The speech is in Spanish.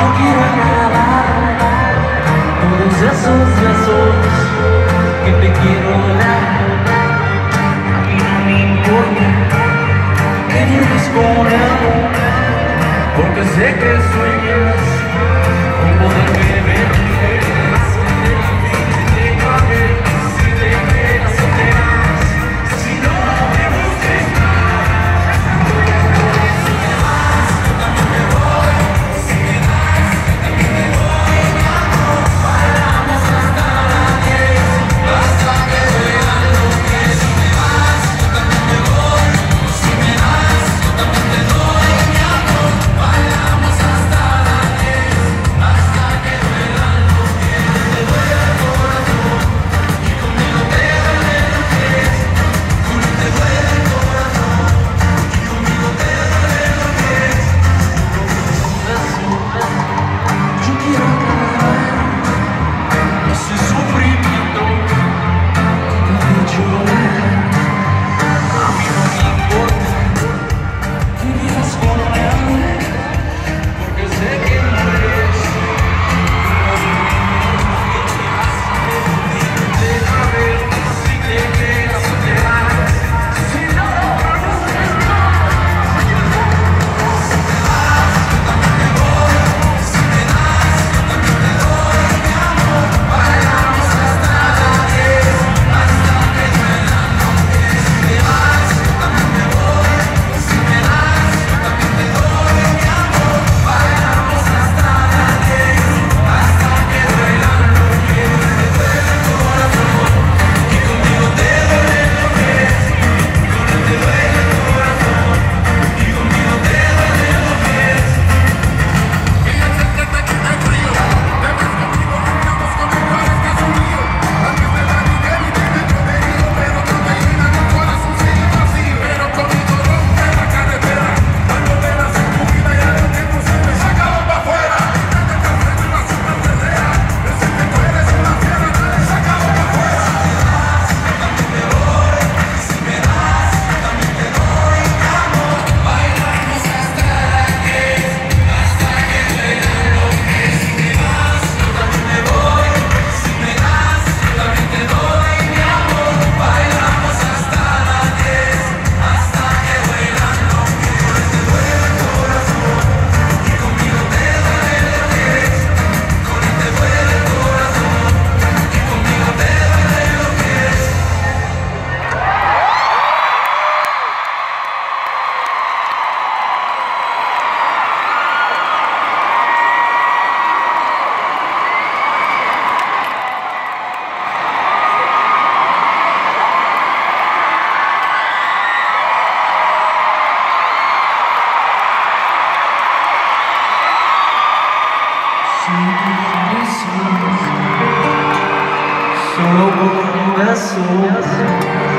Yo quiero grabar todos esos besos que te quiero dar. A mí no me importa que llegues con amor, porque sé que soy fogo no meu